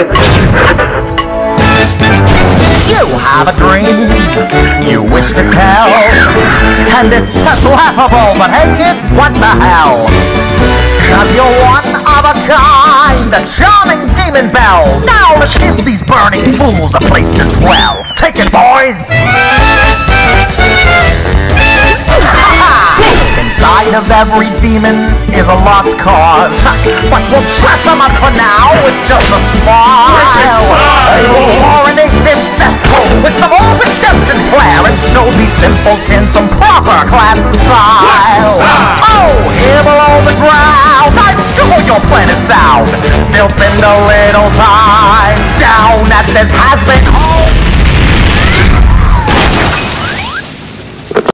You have a dream you wish to tell, and it's just laughable, but hey kid, what the hell? Cause you're one of a kind, a charming demon belle. Now let's give these burning fools a place to dwell. Take it, boys! Inside of every demon is a lost cause. But we'll dress them up for now with just a smile. These some proper class and style. Oh, here below the ground, I'm sure your plan is sound. They'll spend a little time down at this Hazbin home.